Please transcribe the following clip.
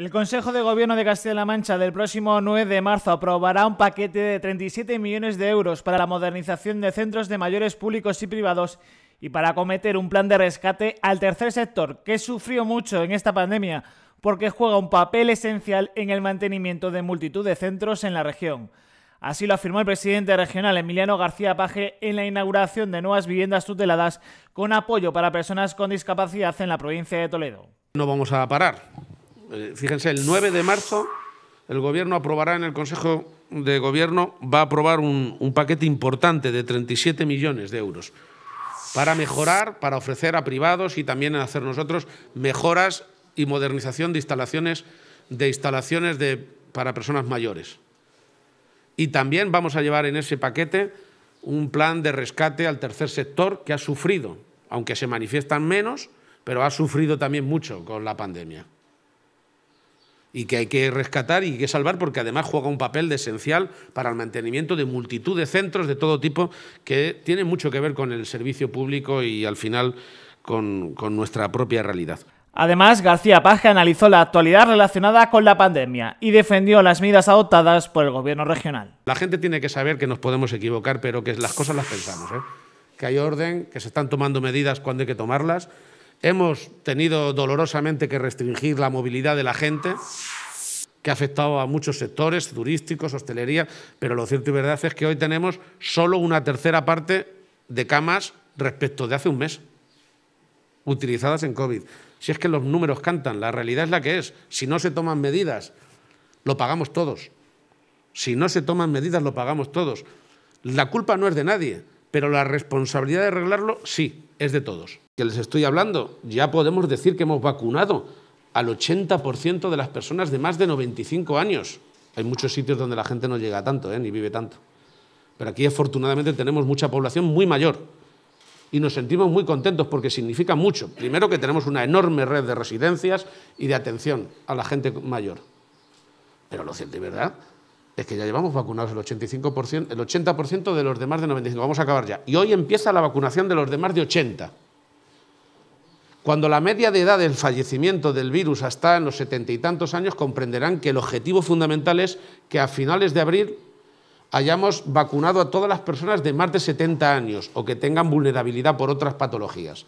El Consejo de Gobierno de Castilla-La Mancha del próximo 9 de marzo aprobará un paquete de 37 millones de euros para la modernización de centros de mayores públicos y privados y para acometer un plan de rescate al tercer sector, que sufrió mucho en esta pandemia porque juega un papel esencial en el mantenimiento de multitud de centros en la región. Así lo afirmó el presidente regional Emiliano García Paje en la inauguración de nuevas viviendas tuteladas con apoyo para personas con discapacidad en la provincia de Toledo. No vamos a parar. Eh, fíjense, el 9 de marzo el Gobierno aprobará en el Consejo de Gobierno, va a aprobar un, paquete importante de 37 millones de euros para mejorar, para ofrecer a privados y también hacer nosotros mejoras y modernización de instalaciones, de instalaciones de, para personas mayores. Y también vamos a llevar en ese paquete un plan de rescate al tercer sector que ha sufrido, aunque se manifiestan menos, pero ha sufrido también mucho con la pandemia. Y que hay que rescatar y que salvar porque además juega un papel esencial para el mantenimiento de multitud de centros de todo tipo que tienen mucho que ver con el servicio público y al final con, con nuestra propia realidad. Además, García Paje analizó la actualidad relacionada con la pandemia y defendió las medidas adoptadas por el gobierno regional. La gente tiene que saber que nos podemos equivocar, pero que las cosas las pensamos, ¿eh? que hay orden, que se están tomando medidas cuando hay que tomarlas. Hemos tenido dolorosamente que restringir la movilidad de la gente, que ha afectado a muchos sectores, turísticos, hostelería, pero lo cierto y verdad es que hoy tenemos solo una tercera parte de camas respecto de hace un mes utilizadas en COVID. Si es que los números cantan, la realidad es la que es. Si no se toman medidas, lo pagamos todos. Si no se toman medidas, lo pagamos todos. La culpa no es de nadie, pero la responsabilidad de arreglarlo sí, es de todos. Que les estoy hablando, ya podemos decir que hemos vacunado al 80% de las personas de más de 95 años. Hay muchos sitios donde la gente no llega tanto, ¿eh? ni vive tanto. Pero aquí afortunadamente tenemos mucha población muy mayor y nos sentimos muy contentos porque significa mucho. Primero que tenemos una enorme red de residencias y de atención a la gente mayor. Pero lo cierto y verdad es que ya llevamos vacunados el 85%, el 80% de los demás de 95. Vamos a acabar ya. Y hoy empieza la vacunación de los demás de 80. Cuando la media de edad del fallecimiento del virus está en los setenta y tantos años, comprenderán que el objetivo fundamental es que a finales de abril hayamos vacunado a todas las personas de más de 70 años o que tengan vulnerabilidad por otras patologías.